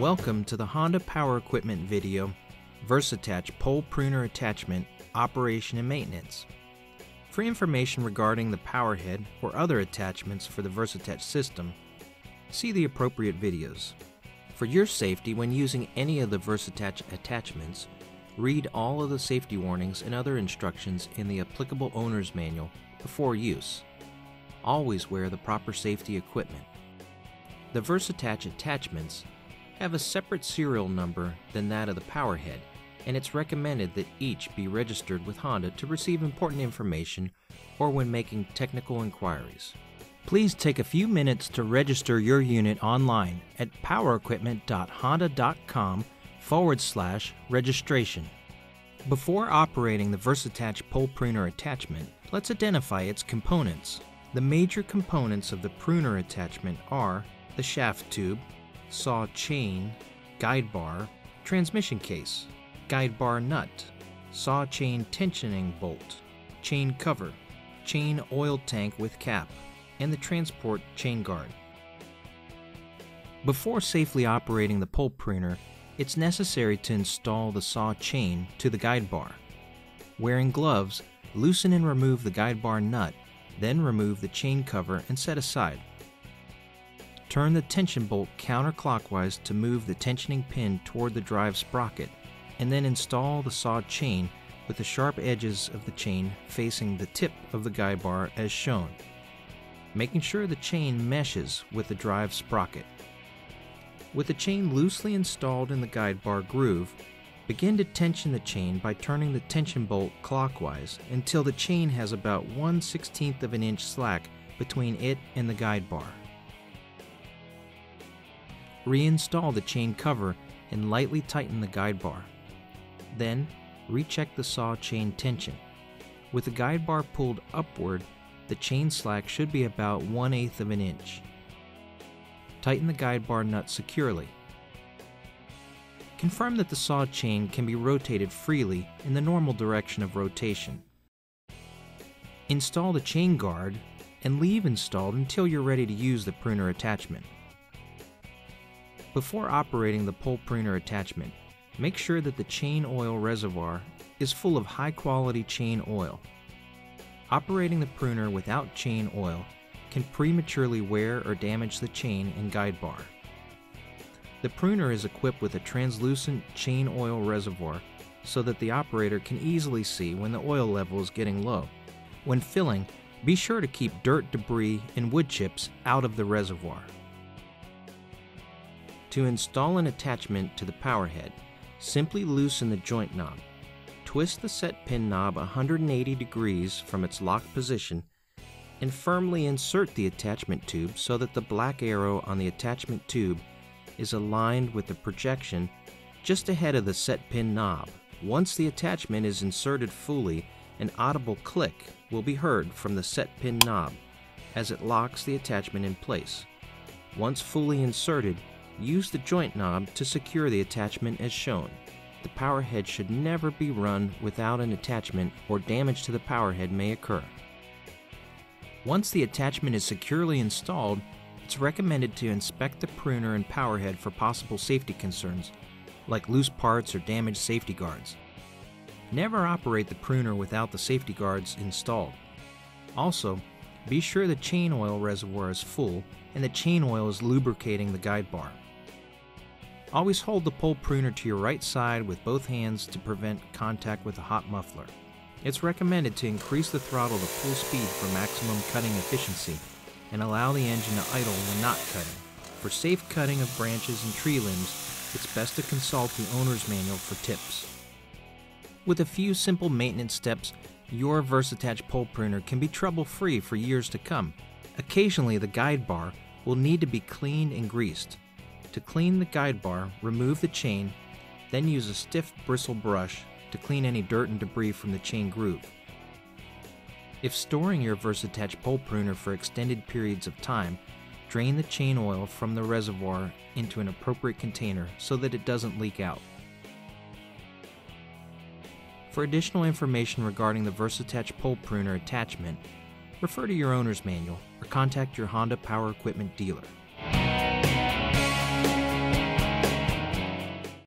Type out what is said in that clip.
Welcome to the Honda Power Equipment video, VersAttach Pole Pruner Attachment, Operation and Maintenance. For information regarding the power head or other attachments for the VersAttach system, see the appropriate videos. For your safety when using any of the VersAttach attachments, read all of the safety warnings and other instructions in the applicable owner's manual before use. Always wear the proper safety equipment. The VersAttach attachments have a separate serial number than that of the powerhead, and it's recommended that each be registered with Honda to receive important information or when making technical inquiries. Please take a few minutes to register your unit online at powerequipment.honda.com forward slash registration. Before operating the VersAttach pole pruner attachment, let's identify its components. The major components of the pruner attachment are the shaft tube, saw chain, guide bar, transmission case, guide bar nut, saw chain tensioning bolt, chain cover, chain oil tank with cap, and the transport chain guard. Before safely operating the pole pruner, it's necessary to install the saw chain to the guide bar. Wearing gloves, loosen and remove the guide bar nut, then remove the chain cover and set aside. Turn the tension bolt counterclockwise to move the tensioning pin toward the drive sprocket, and then install the sawed chain with the sharp edges of the chain facing the tip of the guide bar as shown, making sure the chain meshes with the drive sprocket. With the chain loosely installed in the guide bar groove, begin to tension the chain by turning the tension bolt clockwise until the chain has about 1 16th of an inch slack between it and the guide bar. Reinstall the chain cover and lightly tighten the guide bar. Then, recheck the saw chain tension. With the guide bar pulled upward, the chain slack should be about 1 8th of an inch. Tighten the guide bar nut securely. Confirm that the saw chain can be rotated freely in the normal direction of rotation. Install the chain guard and leave installed until you're ready to use the pruner attachment. Before operating the pole pruner attachment, make sure that the chain oil reservoir is full of high quality chain oil. Operating the pruner without chain oil can prematurely wear or damage the chain and guide bar. The pruner is equipped with a translucent chain oil reservoir so that the operator can easily see when the oil level is getting low. When filling, be sure to keep dirt, debris, and wood chips out of the reservoir. To install an attachment to the power head, simply loosen the joint knob. Twist the set pin knob 180 degrees from its locked position and firmly insert the attachment tube so that the black arrow on the attachment tube is aligned with the projection just ahead of the set pin knob. Once the attachment is inserted fully, an audible click will be heard from the set pin knob as it locks the attachment in place. Once fully inserted, use the joint knob to secure the attachment as shown. The power head should never be run without an attachment or damage to the power head may occur. Once the attachment is securely installed, it's recommended to inspect the pruner and power head for possible safety concerns, like loose parts or damaged safety guards. Never operate the pruner without the safety guards installed. Also, be sure the chain oil reservoir is full and the chain oil is lubricating the guide bar. Always hold the pole pruner to your right side with both hands to prevent contact with the hot muffler. It's recommended to increase the throttle to full speed for maximum cutting efficiency and allow the engine to idle when not cutting. For safe cutting of branches and tree limbs, it's best to consult the owner's manual for tips. With a few simple maintenance steps, your VersAttach pole pruner can be trouble-free for years to come. Occasionally, the guide bar will need to be cleaned and greased. To clean the guide bar, remove the chain, then use a stiff bristle brush to clean any dirt and debris from the chain groove. If storing your VersAttach pole pruner for extended periods of time, drain the chain oil from the reservoir into an appropriate container so that it doesn't leak out. For additional information regarding the VersAttach pole pruner attachment, refer to your owner's manual or contact your Honda Power Equipment dealer.